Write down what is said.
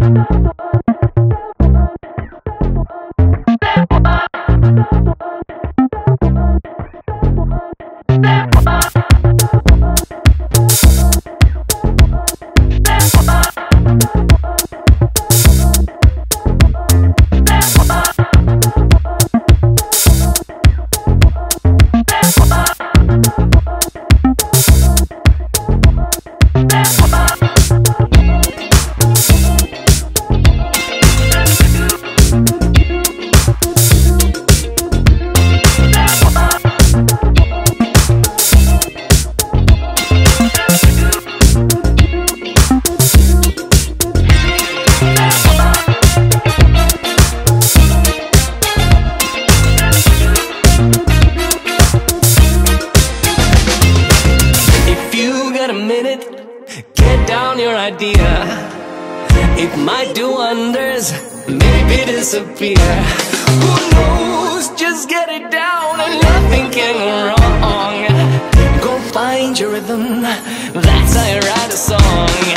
Thank you. Idea. It might do wonders, maybe disappear. Who knows? Just get it down and nothing can wrong. Go find your rhythm, that's how you write a song.